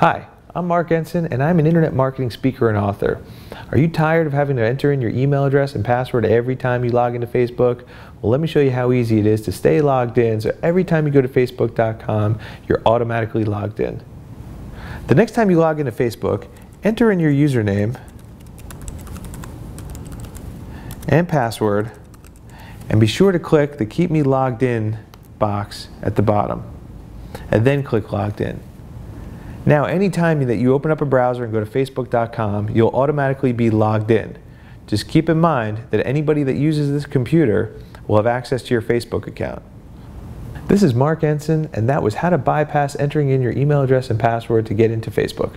Hi, I'm Marc Ensign and I'm an internet marketing speaker and author. Are you tired of having to enter in your email address and password every time you log into Facebook? Well, let me show you how easy it is to stay logged in so every time you go to facebook.com, you're automatically logged in. The next time you log into Facebook, enter in your username and password and be sure to click the Keep Me Logged In box at the bottom and then click Logged In. Now, anytime that you open up a browser and go to facebook.com, you'll automatically be logged in. Just keep in mind that anybody that uses this computer will have access to your Facebook account. This is Marc Ensign, and that was how to bypass entering in your email address and password to get into Facebook.